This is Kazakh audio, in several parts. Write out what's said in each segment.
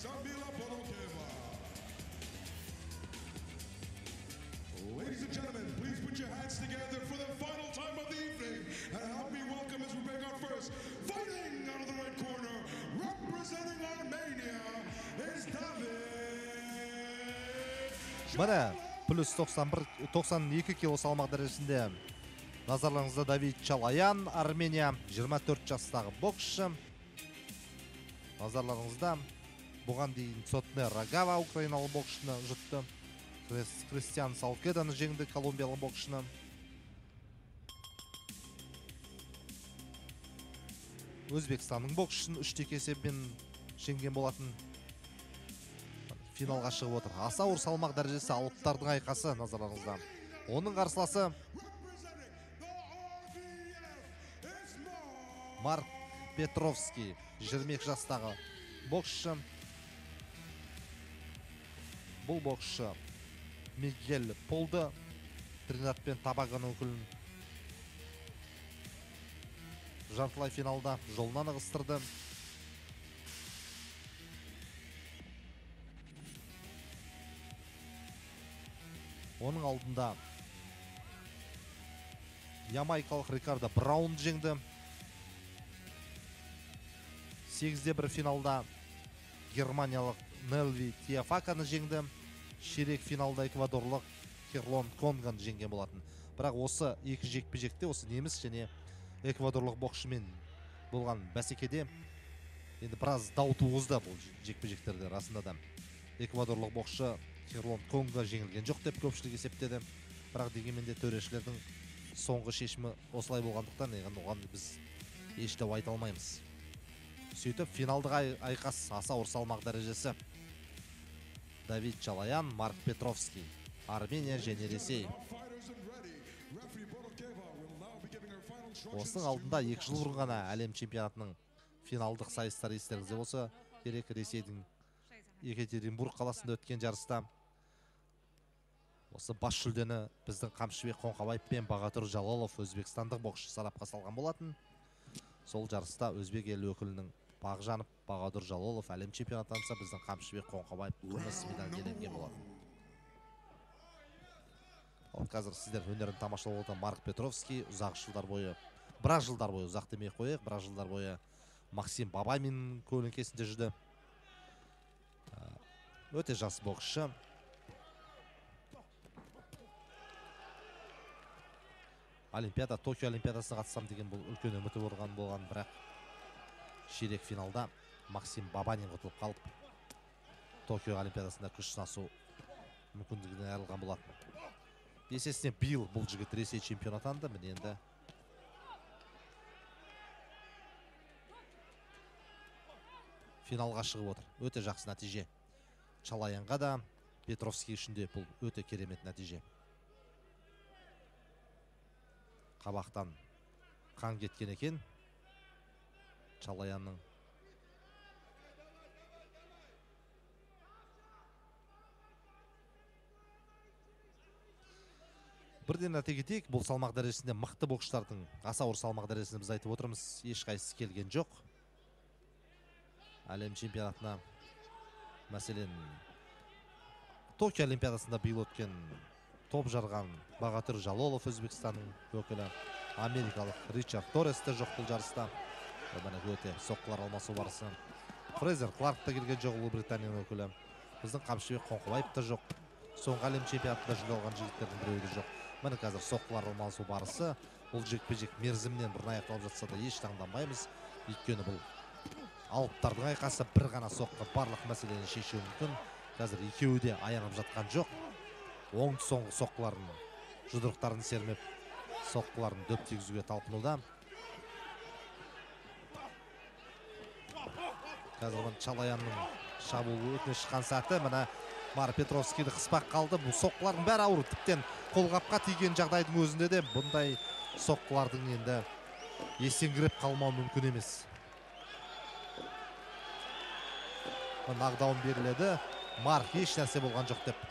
referee Zambila Bolokeva. Ladies and gentlemen, please put your hands together for the final time of the evening. And help me welcome as we bring our first fighting out of the red corner, representing Armenia, is David. міне плюс 91 92 кило салмақ дәрежесінде назарларыңызда давид чалаян армения 24 жастағы боксшы назарларыңызда бұған дейін сотне рагава украиналық боксшыны жұтты. Крис- кристиан салкеданы жеңді колумбиялық боксшыны. Өзбекстанның боксшысын үштек есебімен жеңген болатын. Финалға шығып отыр. Аса ауыр салмақ дәрежесі алыптардың айқасы назарларыңызда. Оның қарсыласы марк петровский 22 жастағы боксшы. Бұл боксшы мигель полды тринад пен табаган өкілін жартылай финалда жолынан ығыстырды. Оның алдында ямайкалық рикардо браунды жеңді. Сегізде бір финалда германиялық нелви тиафаканы жеңді. Ширек финалда эквадорлық керлон конганы жеңген болатын. Бірақ осы екі жекпе жекте осы неміс және эквадорлық боксшымен болған бәсекеде енді біраз дау туғызды бұл жекпе жектерде расында да. Эквадорлық боксшы керлон конго жеңілген жоқ деп көпшілік есептеді. Бірақ дегенмен де төрешілердің соңғы шешімі осылай болғандықтан яғни оған біз еш дау айта алмаймыз. Сөйтіп финалдық ай- айқас аса ауыр салмақ дәрежесі. Давид чалаян марк петровский. Армения және ресей. Осының алдында екі жыл бұрын ғана әлем чемпионатының финалдық сайыстары естеріңізде болса керек ресейдің екатеринбург қаласында өткен жарыста. Осы бас жүлдені біздің қамшыбек қоңқабаев пен бағатұр жалалов өзбекстандық боксшы сарапқа салған болатын. Сол жарыста өзбек елі өкілінің бағжанов бағадұр жалолов әлем чемпионы атанса біздің қамшыбек қоңқабаев күміс медаль иеленген болатын. Ал қазір сіздер өнерін тамашалап отырған марк петровский ұзақ жылдар бойы біраз жылдар бойы ұзақ демей ақ қояйық біраз жылдар бойы максим бабамин көлеңкесінде жүрді. Ә, өте жас боксшы. Олимпиада токио олимпиадасына қатысамын деген бұл үлкен үміті болған болған бірақ ширек финалда максим бабанин ұтылып қалып токио олимпиадасында күш сынасу мүмкіндігінен айырылған болатын. Есесіне биыл бұл жігіт ресей чемпионы атанды. Міне енді финалға шығып отыр. Өте жақсы нәтиже. Чалаянға да петровский үшін де бұл өте керемет нәтиже. Қабақтан қан кеткен екен. Чалаянның. Бірден айта кетейік бұл салмақ дәрежесінде мықты боксшылардың аса ауыр салмақ дәрежесінде біз айтып отырмыз ешқайсысы келген жоқ. Әлем чемпионатына мәселен токио олимпиадасында биыл өткен топ жарған бағатыр жалолов өзбекстанның өкілі америкалық ричард торрес те жоқ бұл жарыста. Ол міне өте соққылар алмасу барысы фрейзер кларк та келген жоқ ұлыбританияның өкілі. Біздің қамшыбек қоңқыбаев та жоқ. Соңғы әлем чемпионатында жүлде алған жігіттердің біреуі де жоқ. Міне қазір соққылар алмасу барысы бұл жекпе жек мерзімінен бұрын аяқталып жатса да еш таңданбаймыз. Өйткені бұл алыптардың айқасы бір ғана соққы барлық мәселені шешуі мүмкін. Қазір екеуі де аянып жатқан жоқ. Оңды соңғы соққыларын жұдырықтарын сермеп соққыларын дөп тигізуге талпынуда. Қазір мына чалаянның шабуылы өтіне шыққан сәті. Мына мар петровскийді қыспақ қалды. Бұл соққылардың бәрі ауыр. Тіптен қолғапқа тиген жағдайдың өзінде де бұндай соққылардың енді есеңгіреп қалмауы мүмкін емес. Нокдаун беріледі. Марк еш нәрсе болған жоқ деп.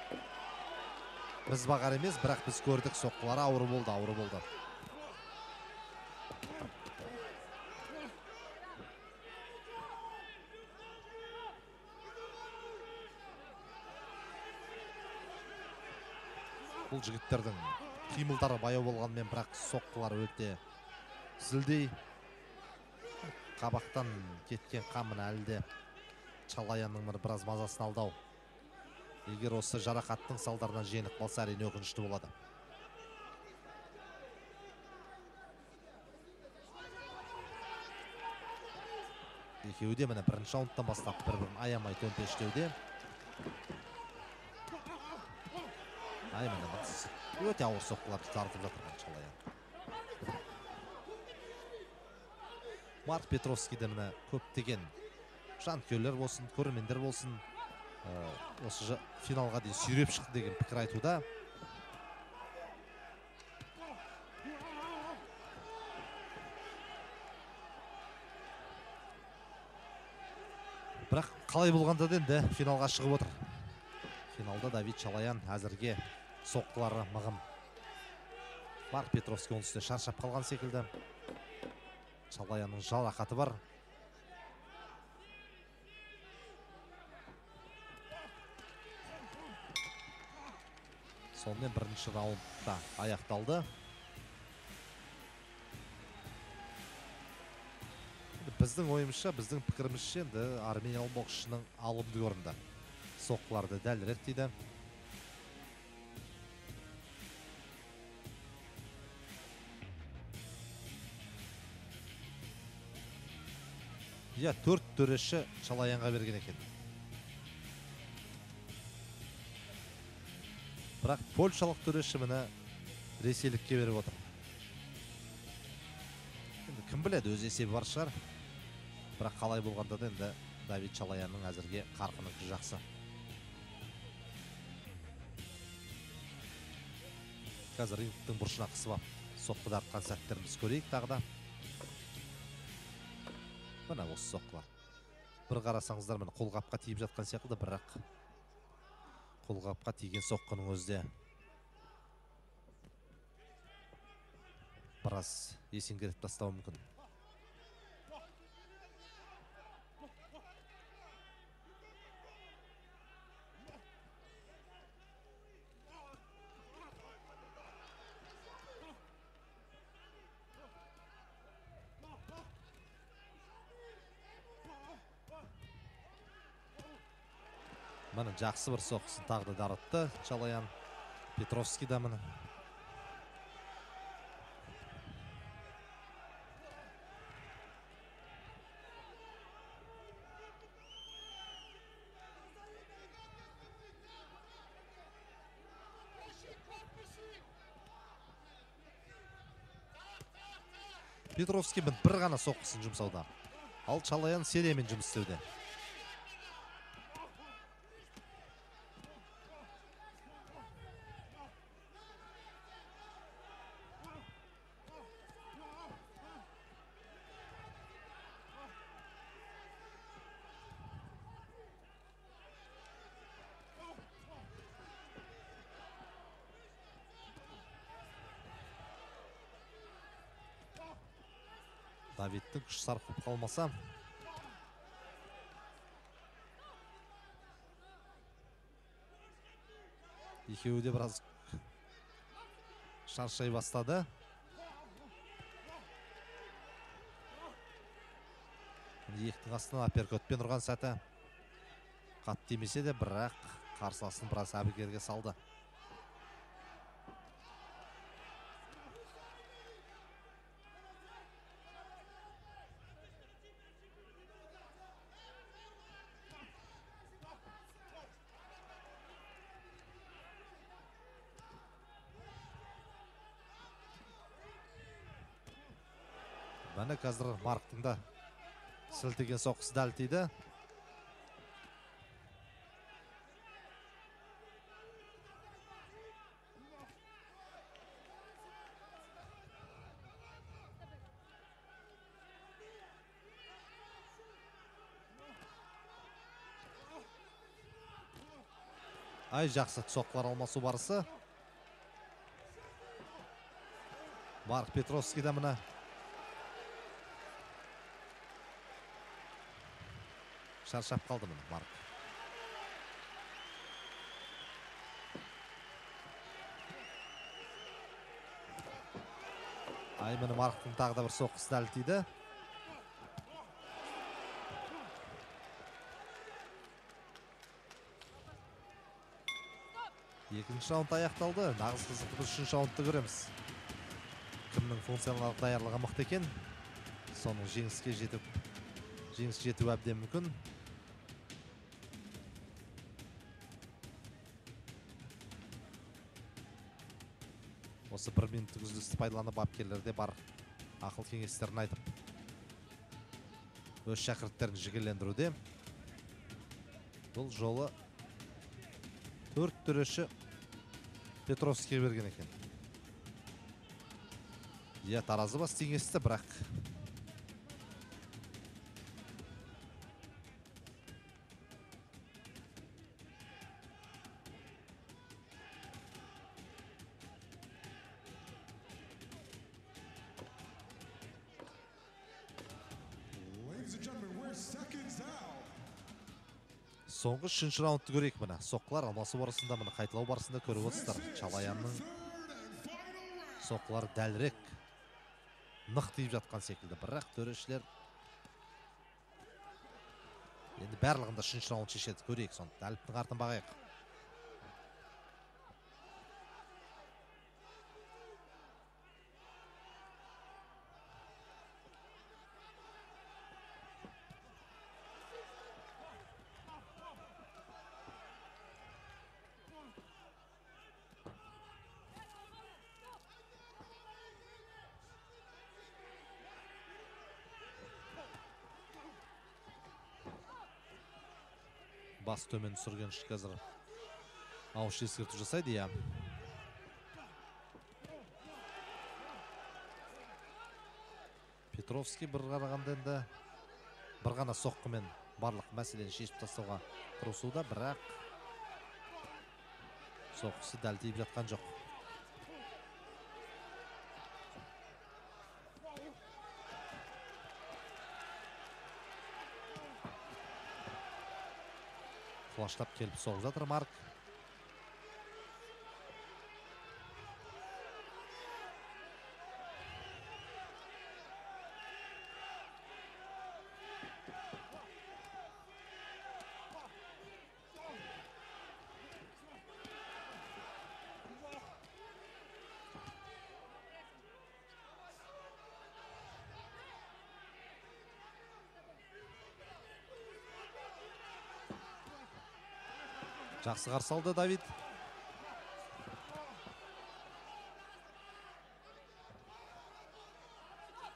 Біз бағар емес бірақ біз көрдік соққылары ауыр болды ауыр болды. Бұл жігіттердің қимылдары баяу болғанымен бірақ соққылары өте зілдей. Қабақтан кеткен қамын әлі де чалаянның бір біраз мазасын алды ау егер осы жарақаттың салдарынан жеңіліп қалса әрине өкінішті болады. Екеуі де міне бірінші раундтан бастап бір бірін аямай төмпештеуде. Өте ауыр соққыларды тартып жатыр чалаян марк петровский де міне көптеген жанкүйерлер болсын көрермендер болсын ә, осы финалға дейін сүйреп шықты деген пікір айтуда. Бірақ қалай болғанда да енді финалға шығып отыр. Финалда давид чалаян әзірге соққылары мығым. Марк петровский оның үстіне шаршап қалған секілді. Чалаянның жарақаты бар. Сонымен бірінші раунд та аяқталды біздің ойымызша біздің пікірімізше енді армениялық боксшының алымды көрінді соққыларды дәлірек тиді иә төрт төреші чалаянға берген екен. Бірақ польшалық төреші міне ресейлікке беріп отыр. Енді кім біледі өз есебі бар шығар. Бірақ қалай болғанда да енді давид чалаянның әзірге қарқыны жақсы. Қазір рингтің бұрышына қысып алып соққы тартқан сәттерін көрейік тағы да. Міне осы соққылар. бір қарасаңыздар міне қолғапқа тиіп жатқан секілді бірақ қолғапқа тиген соққының өзі де біраз есеңгіретіп тастауы мүмкін. Міне жақсы бір соққысын тағы да дарытты. Чалаян петровский да міне. Петровский бір ғана соққысын жұмсауда. Ал чалаян сериямен жұмыс істеуде. Давидтің күш сарқып қалмаса. Екеуі де біраз шаршай бастады. Иектің астынан апперкотпен ұрған сәті. Қатты тимесе де бірақ қарсыласын біраз әбігерге салды. Міне қазір марктың да сілтеген соққысы дәл тиді. Ай жақсы соққылар алмасу барысы. Марк петровский да міне шаршап қалды мұны марк ай марктың тағы да бір соққысы дәлтиді екінші раунд аяқталды. Нағыз қызықты біз үшінші раундты көреміз. Кімнің функционалдық даярлығы мықты екен? Соның жеңіске жетіп жеңіске жетуі әбден мүмкін. Осы бір минуттық үзілісті пайдаланып бапкерлер де бар. Ақыл кеңестерін айтып өз шәкірттерін жігерлендіруде бұл жолы төрт төреші петровскийге берген екен. Иә таразы бас теңесті бірақ соңғы үшінші раундты көрейік міне. Соққылар алмасу барысында міне қайталау барысында көріп отырсыздар. Чалаянның соққылары дәлірек нық тиіп жатқан секілді. Бірақ төрешілер енді барлығында үшінші раунд шешеді. Көрейік соны. Әліптің артын бағайық. Бас төмен түсірген қазір ауыз ескерту жасайды иә. Петровский бір қарағанда енді бір ғана соққымен барлық мәселені шешіп тастауға тырысуда бірақ соққысы дәл тиіп жатқан жоқ. boshlab kelib sovg'at remark жақсы қарсы алды давид.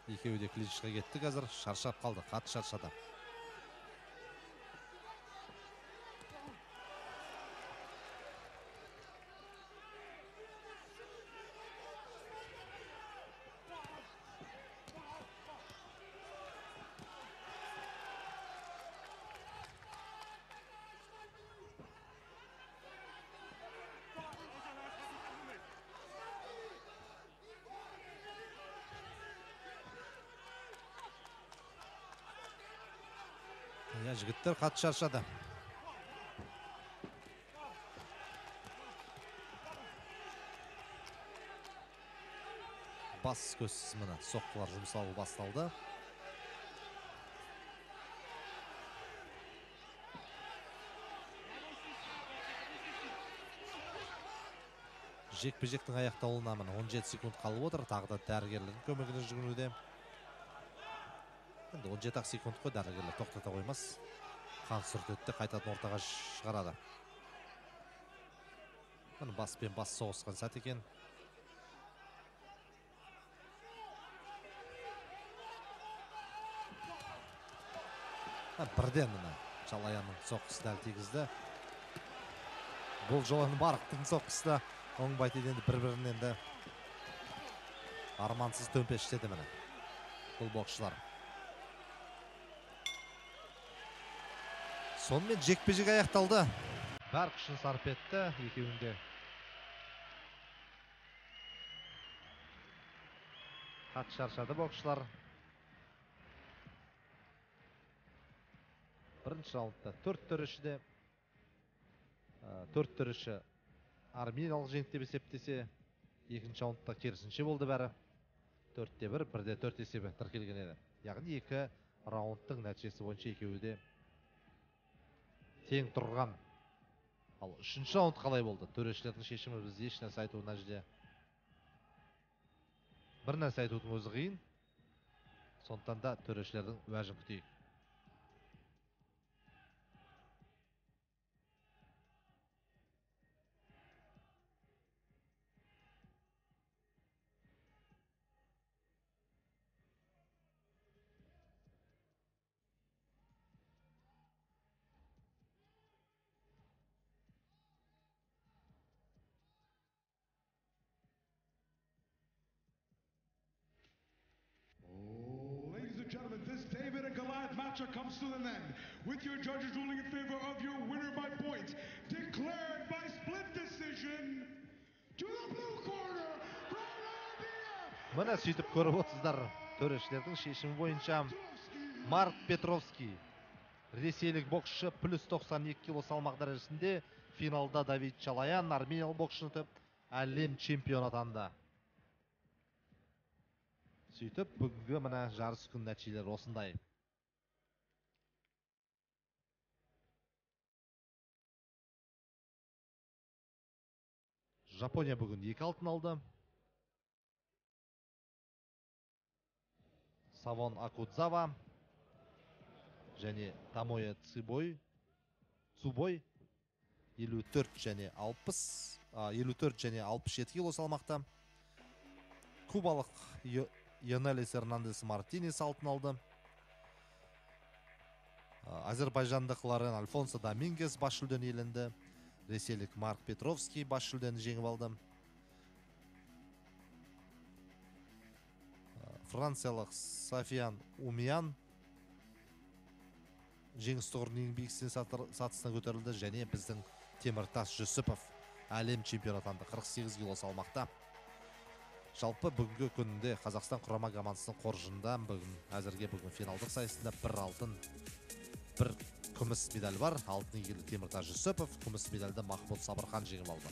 Екеуі де клинчқа кетті қазір. Шаршап қалды. Қатты шаршады. Жігіттер қатты шаршады. Бас көзсіз міне соққылар жұмсалу басталды. Жекпе жектің аяқталуына міне 17 секунд қалып отыр. Тағы да дәрігерлердің көмегіне жүгінуде. Енді 17 ақ секунд қой дәрігерлер тоқтата қоймас. Сүртеді де қайтадан ортаға шығарады. Міне баспен бас соғысқан сәт екен. Бірден міне жалаянның соққысы дәл тигізді. Бұл жолы барықтың соққысы да оңбай тиді енді бір бірін енді армансыз төмпештеді міне бұл боксшылар. Сонымен жекпе жек аяқталды. Бар күшін сарп етті екеуінде қатты шаршады боксшылар. Бірінші раундта төрт төреші де ә, төрт төреші армениялық жеңді деп есептесе екінші раундта керісінше болды бәрі. Төртте бір бірде төрт есебі тіркелген еді. Яғни екі раундтың нәтижесі бойынша екеуі де тең тұрған. Ал үшінші раунд қалай болды? Төрешілердің шешімі бізде еш нәрсе айту мына жерде бір нәрсе айтудың өзі қиын. Сондықтан да төрешілердің уәжін күтейік Ladies and gentlemen, this David matchup comes to an end. With your judges ruling in favor of your winner by points, declared by split decision to the blue corner, міне сөйтіп көріп отырсыздар төрешілердің шешімі бойынша марк петровский ресейлік боксшы плюс 92 кило салмақ дәрежесінде финалда давид чалаян армениялық боксшыны ұтып әлем чемпионы атанды. Сөйтіп бүгінгі міне жарыс күн нәтижелері осындай. Жапония бүгін екі алтын алды. Савон акудзава және тамоя цибой цубой 54 және 60 а, 54 және 67 кило салмақта. Кубалық Йо- йонелис эрнандес мартинес алтын алды. А, әзербайжандық лорен альфонсо домингес бас жүлдені иеленді. Ресейлік марк петровский бас жүлдені жеңіп алды. Франциялық софиан умиян жеңіс тұғырының ең сатысына көтерілді және біздің теміртас жүсіпов әлем чемпионы атанды 48 кило салмақта. Жалпы бүгінгі күнде қазақстан құрама командасының қоржынында бүгін әзірге бүгін финалдық сайысында бір алтын бір күміс медаль бар. Алтын иегері теміртас жүсіпов күміс медальді махмұд сабырхан жеңіп алды.